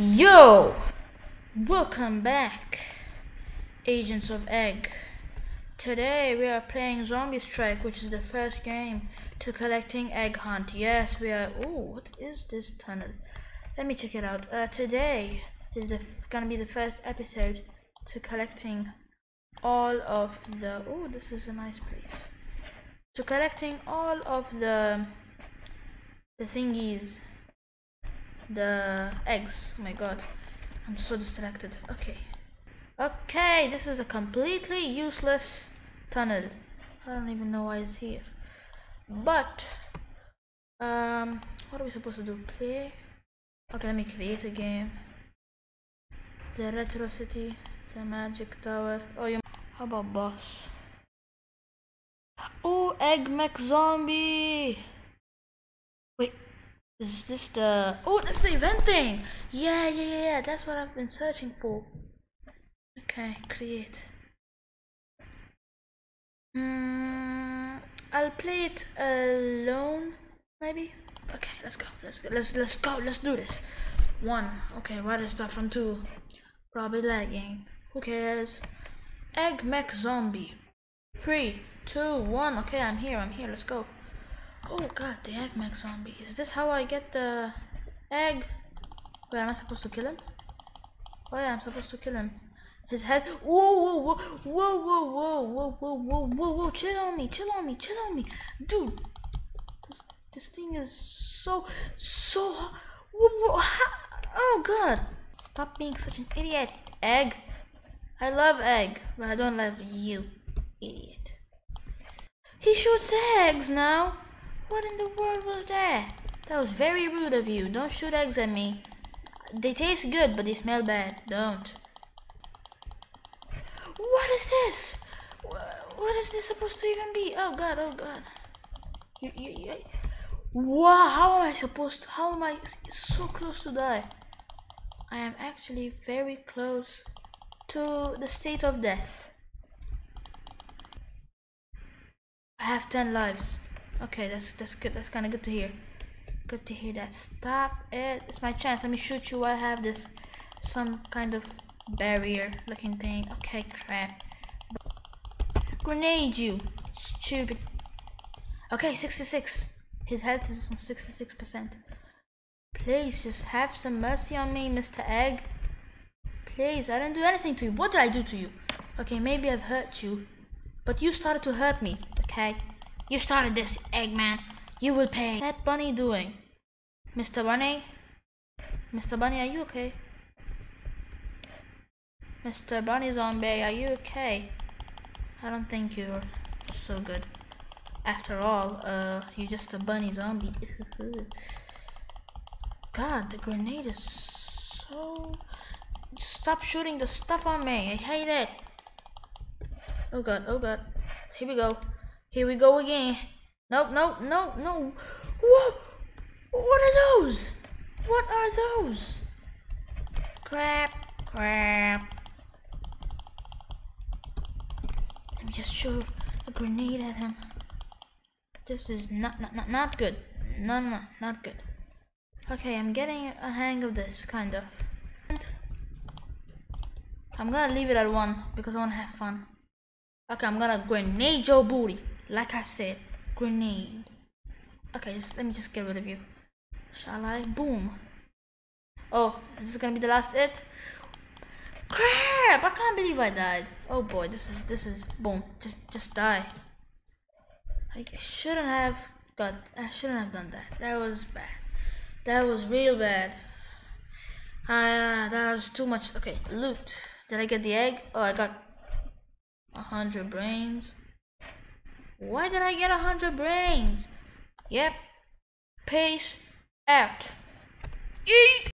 Yo! Welcome back, Agents of Egg. Today we are playing Zombie Strike, which is the first game to collecting Egg Hunt. Yes, we are. Oh, what is this tunnel? Let me check it out. Uh, today is the gonna be the first episode to collecting all of the. Oh, this is a nice place. To collecting all of the the thingies the eggs. Oh my god. I'm so distracted. Okay. Okay, this is a completely useless tunnel. I don't even know why it's here. But, um, what are we supposed to do? Play? Okay, let me create a game. The Retro City, the Magic Tower. Oh, you. How about boss? Oh, Egg Mech Zombie! Wait, is this the... Oh, that's the event thing! Yeah, yeah, yeah, yeah. That's what I've been searching for. Okay, create. Hmm, I'll play it alone, maybe? Okay, let's go. Let's let's let's go. Let's do this. One. Okay, why does start from two? Probably lagging. Who cares? Egg mech zombie. Three, two, one. Okay, I'm here. I'm here. Let's go. Oh god, the egg mech zombie. Is this how I get the egg? Wait, am I supposed to kill him? Oh yeah, I'm supposed to kill him. His head. Whoa, whoa, whoa, whoa, whoa, whoa, whoa, whoa, whoa, whoa, whoa. Chill on me, chill on me, chill on me, dude. This this thing is so so. Whoa, whoa, oh god! Stop being such an idiot, egg. I love egg, but I don't love you, idiot. He shoots eggs now. What in the world was that? That was very rude of you. Don't shoot eggs at me. They taste good, but they smell bad. Don't. What is this? What is this supposed to even be? Oh god, oh god. You, you, you. Wow, how am I supposed to, how am I so close to die? I am actually very close to the state of death. I have 10 lives. Okay, that's that's good. That's kind of good to hear. Good to hear that. Stop it. It's my chance. Let me shoot you. I have this some kind of barrier looking thing. Okay, crap. Grenade you. Stupid. Okay, 66. His health is on 66%. Please just have some mercy on me, Mr. Egg. Please, I didn't do anything to you. What did I do to you? Okay, maybe I've hurt you. But you started to hurt me, okay? You started this, Eggman. You will pay. That bunny doing? Mr. Bunny? Mr. Bunny, are you okay? Mr. Bunny Zombie, are you okay? I don't think you're so good. After all, uh, you're just a bunny zombie. God, the grenade is so... Stop shooting the stuff on me. I hate it. Oh god, oh god. Here we go. Here we go again. Nope, nope, nope, no. What? What are those? What are those? Crap, crap. Let me just shoot a grenade at him. This is not, not, not, not good. No, no, no, not good. Okay, I'm getting a hang of this, kind of. I'm gonna leave it at one because I wanna have fun. Okay, I'm gonna grenade your booty. Like I said, grenade. Okay, just let me just get rid of you. Shall I? Boom. Oh, this is gonna be the last it. Crap! I can't believe I died. Oh boy, this is this is boom. Just just die. I shouldn't have got. I shouldn't have done that. That was bad. That was real bad. Ah, uh, that was too much. Okay, loot. Did I get the egg? Oh, I got a hundred brains. Why did I get a hundred brains? Yep. Peace out. Eat!